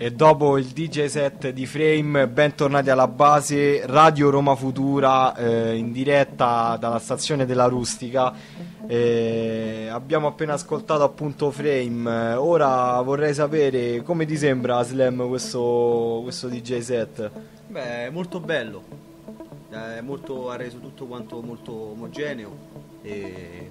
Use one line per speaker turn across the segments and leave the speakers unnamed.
E dopo il DJ set di Frame, bentornati alla base Radio Roma Futura eh, in diretta dalla stazione della Rustica. Eh, abbiamo appena ascoltato appunto Frame. Ora vorrei sapere come ti sembra Slam questo, questo DJ set.
Beh, molto bello, è molto, ha reso tutto quanto molto omogeneo e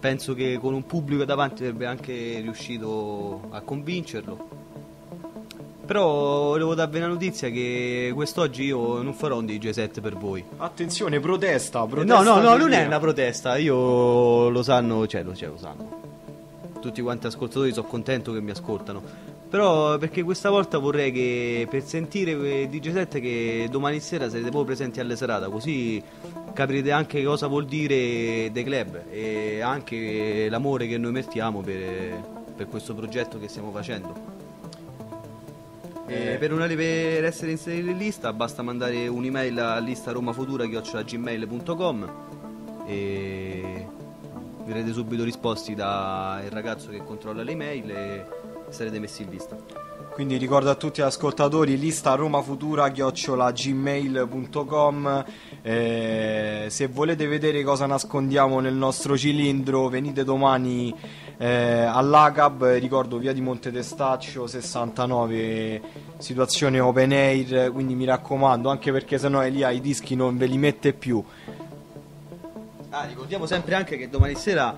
penso che con un pubblico davanti sarebbe anche riuscito a convincerlo. Però volevo darvi una notizia che quest'oggi io non farò un DJ set per voi.
Attenzione, protesta,
No,
protesta
no, no,
di
non è una protesta, io lo sanno, cioè lo, cioè, lo sanno. Tutti quanti ascoltatori sono contento che mi ascoltano. Però perché questa volta vorrei che per sentire DJ set che domani sera sarete voi presenti alle serata, così capirete anche cosa vuol dire The Club e anche l'amore che noi mettiamo per, per questo progetto che stiamo facendo. E per, una- per essere inseriti in lista basta mandare un'email a lista romafutura.gmail.com e verrete subito risposti dal ragazzo che controlla le email e sarete messi in lista.
Quindi ricordo a tutti gli ascoltatori lista romafutura gmail.com eh, se volete vedere cosa nascondiamo nel nostro cilindro venite domani eh, all'ACAB ricordo via di Monte Testaccio 69 situazione open air. Quindi mi raccomando anche perché sennò Elia i dischi non ve li mette più.
Ah, ricordiamo sempre anche che domani sera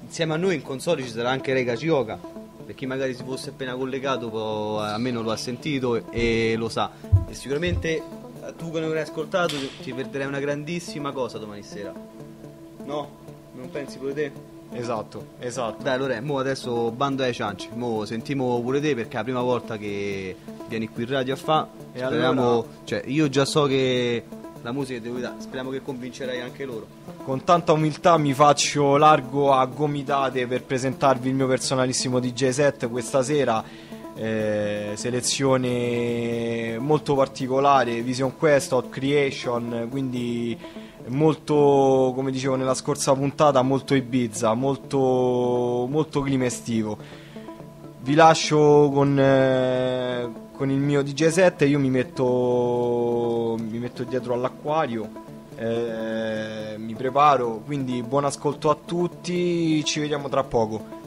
insieme a noi in console ci sarà anche Rega Cioca. Per chi magari si fosse appena collegato, può- almeno lo ha sentito e lo sa. E sicuramente eh, tu che non hai ascoltato ti perderai una grandissima cosa domani sera. No? Non pensi pure te?
esatto esatto
Dai Lore, mo adesso bando ai cianci, mo sentimo pure te perché è la prima volta che vieni qui in radio a fa.
E
Speriamo,
allora-
cioè io già so che la musica è devo speriamo che convincerai anche loro.
Con tanta umiltà mi faccio largo a gomitate per presentarvi il mio personalissimo DJ set questa sera. eh, selezione molto particolare, Vision Quest, Hot Creation, quindi molto, come dicevo nella scorsa puntata, molto Ibiza, molto, molto clima estivo. Vi lascio con, eh, con il mio DJ set, io mi metto, mi metto dietro all'acquario, eh, mi preparo, quindi buon ascolto a tutti, ci vediamo tra poco.